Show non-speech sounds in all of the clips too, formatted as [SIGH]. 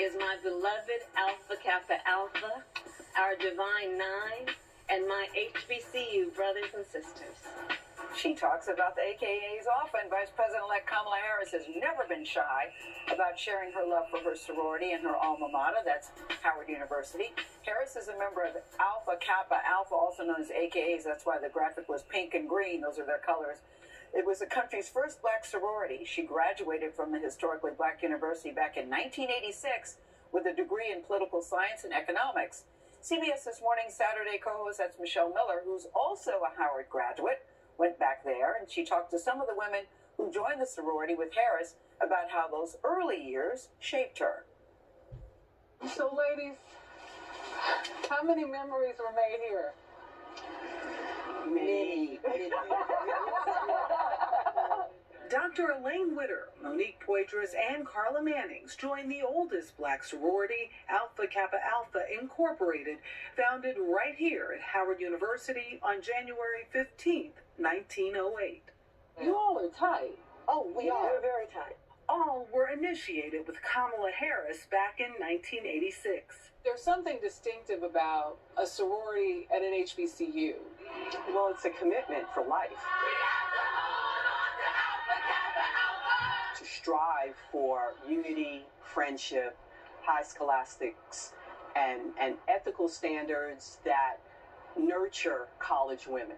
is my beloved Alpha Kappa Alpha, our Divine Nine, and my HBCU brothers and sisters. She talks about the AKAs often. Vice President elect Kamala Harris has never been shy about sharing her love for her sorority and her alma mater. That's Howard University. Harris is a member of Alpha Kappa Alpha, also known as AKAs. That's why the graphic was pink and green. Those are their colors. It was the country's first black sorority. She graduated from the historically black university back in 1986 with a degree in political science and economics. CBS This Morning Saturday co-host, that's Michelle Miller, who's also a Howard graduate went back there and she talked to some of the women who joined the sorority with Harris about how those early years shaped her. So, ladies, how many memories were made here? Me. [LAUGHS] Dr. Elaine Witter, Monique Poitras, and Carla Mannings joined the oldest black sorority, Alpha Kappa Alpha Incorporated, founded right here at Howard University on January 15, 1908. You all are tight. Oh, we Yeah. are. We're very tight. All were initiated with Kamala Harris back in 1986. There's something distinctive about a sorority at an HBCU. Well, it's a commitment for life. To strive for unity, friendship, high scholastics, and, and ethical standards that nurture college women.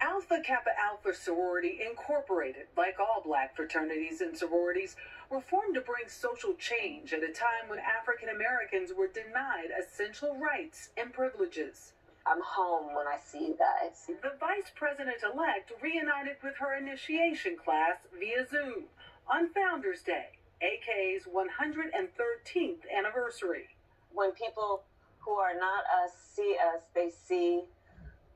Alpha Kappa Alpha Sorority Incorporated, like all black fraternities and sororities, were formed to bring social change at a time when African Americans were denied essential rights and privileges. I'm home when I see you guys. The vice president elect reunited with her initiation class via Zoom on Founders Day, AKA's 113th anniversary. When people who are not us see us, they see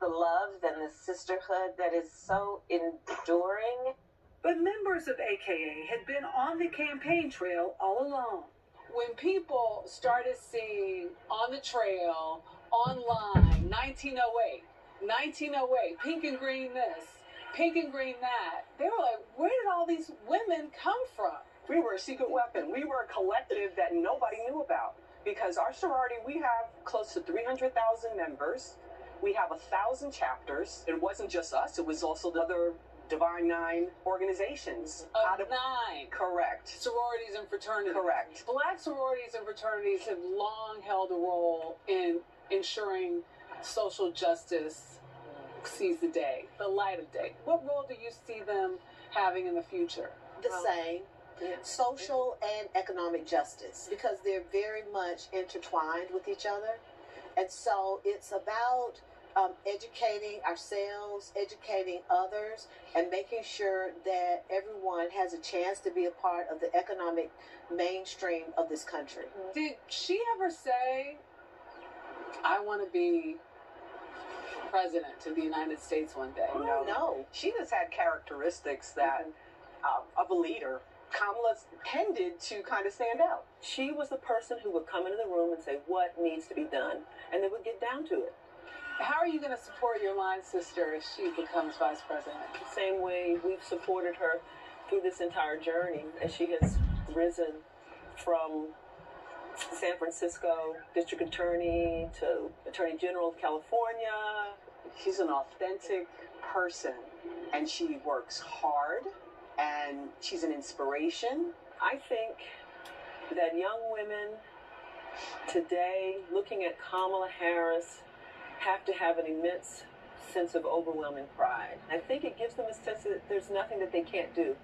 the love and the sisterhood that is so enduring. But members of AKA had been on the campaign trail all along. When people started seeing on the trail, online, 1908, 1908, pink and green this, pink and green that, they were like, where did all these women come from? We were a secret weapon. We were a collective that nobody knew about. Because our sorority, we have close to 300,000 members. We have a thousand chapters. It wasn't just us, it was also the other Divine Nine organizations. Of Out of- nine Correct. sororities and fraternities. Correct. Black sororities and fraternities have long held a role in ensuring social justice sees the day, the light of day. What role do you see them having in the future? the same social and economic justice because they're very much intertwined with each other and so it's about um, educating ourselves educating others and making sure that everyone has a chance to be a part of the economic mainstream of this country Did she ever say, I want to be president of the United States one day? No. no She just had characteristics that uh, of a leader. Kamala tended to kind of stand out. She was the person who would come into the room and say what needs to be done, and they would get down to it. How are you going to support your line sister as she becomes vice president? The same way we've supported her through this entire journey as she has risen from San Francisco district attorney to attorney general of California. She's an authentic person and she works hard and she's an inspiration. I think that young women today looking at Kamala Harris have to have an immense sense of overwhelming pride. I think it gives them a sense that there's nothing that they can't do.